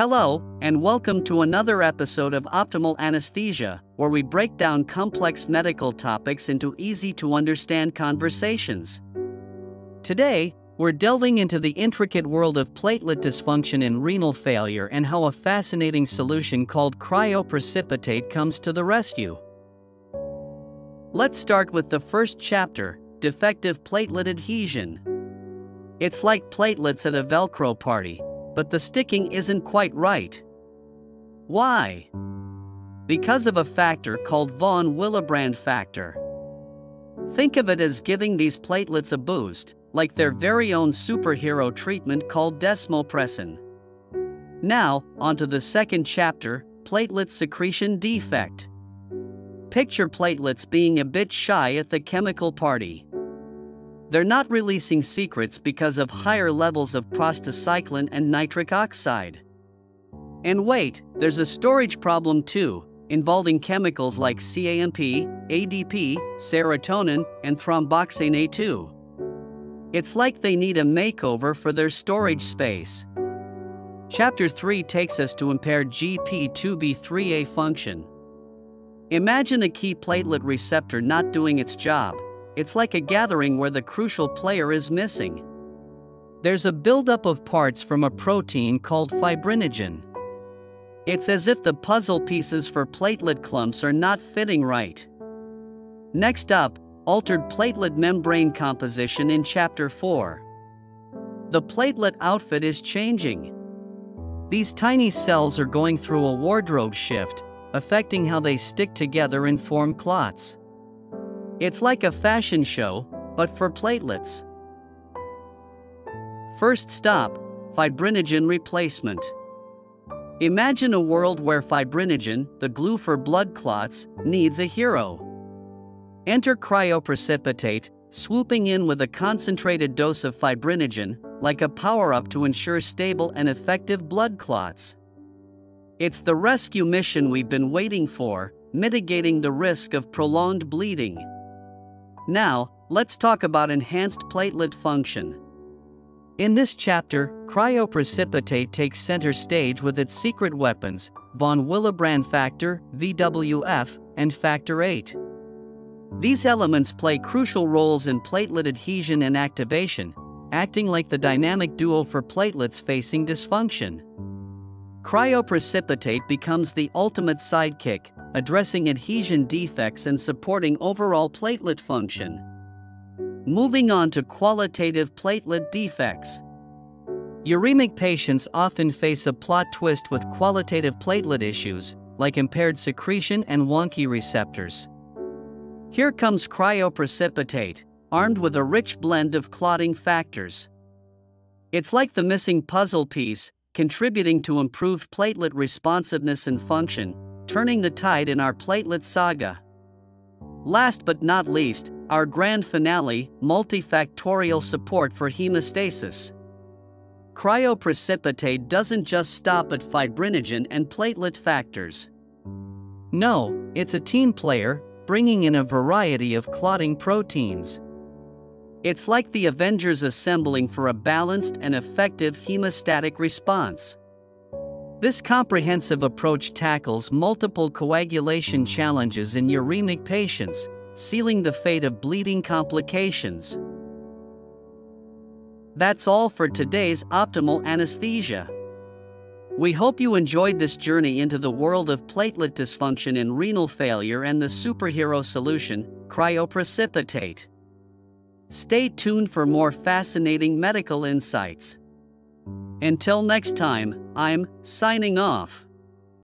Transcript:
Hello, and welcome to another episode of Optimal Anesthesia, where we break down complex medical topics into easy to understand conversations. Today, we're delving into the intricate world of platelet dysfunction and renal failure and how a fascinating solution called cryoprecipitate comes to the rescue. Let's start with the first chapter defective platelet adhesion. It's like platelets at a Velcro party, but the sticking isn't quite right. Why? Because of a factor called von Willebrand factor. Think of it as giving these platelets a boost, like their very own superhero treatment called desmopressin. Now, onto the second chapter platelet secretion defect. Picture platelets being a bit shy at the chemical party. They're not releasing secrets because of higher levels of prostacyclin and nitric oxide. And wait, there's a storage problem too, involving chemicals like CAMP, ADP, serotonin, and thromboxane A2. It's like they need a makeover for their storage space. Chapter 3 takes us to impaired GP2B3A function. Imagine a key platelet receptor not doing its job. It's like a gathering where the crucial player is missing. There's a buildup of parts from a protein called fibrinogen. It's as if the puzzle pieces for platelet clumps are not fitting right. Next up, altered platelet membrane composition in Chapter 4. The platelet outfit is changing. These tiny cells are going through a wardrobe shift, affecting how they stick together and form clots. It's like a fashion show, but for platelets. First stop fibrinogen replacement. Imagine a world where fibrinogen, the glue for blood clots, needs a hero. Enter cryoprecipitate, swooping in with a concentrated dose of fibrinogen, like a power up to ensure stable and effective blood clots. It's the rescue mission we've been waiting for, mitigating the risk of prolonged bleeding. Now, let's talk about enhanced platelet function. In this chapter, cryoprecipitate takes center stage with its secret weapons, von Willebrand factor, VWF, and factor VIII. These elements play crucial roles in platelet adhesion and activation, acting like the dynamic duo for platelets facing dysfunction. Cryoprecipitate becomes the ultimate sidekick, addressing adhesion defects and supporting overall platelet function. Moving on to qualitative platelet defects. Uremic patients often face a plot twist with qualitative platelet issues, like impaired secretion and wonky receptors. Here comes cryoprecipitate, armed with a rich blend of clotting factors. It's like the missing puzzle piece, contributing to improved platelet responsiveness and function, turning the tide in our platelet saga. Last but not least, our grand finale multifactorial support for hemostasis. Cryoprecipitate doesn't just stop at fibrinogen and platelet factors. No, it's a team player, bringing in a variety of clotting proteins. It's like the Avengers assembling for a balanced and effective hemostatic response. This comprehensive approach tackles multiple coagulation challenges in uremic patients, sealing the fate of bleeding complications. That's all for today's Optimal Anesthesia. We hope you enjoyed this journey into the world of platelet dysfunction and renal failure and the superhero solution, cryoprecipitate. Stay tuned for more fascinating medical insights. Until next time, I'm signing off.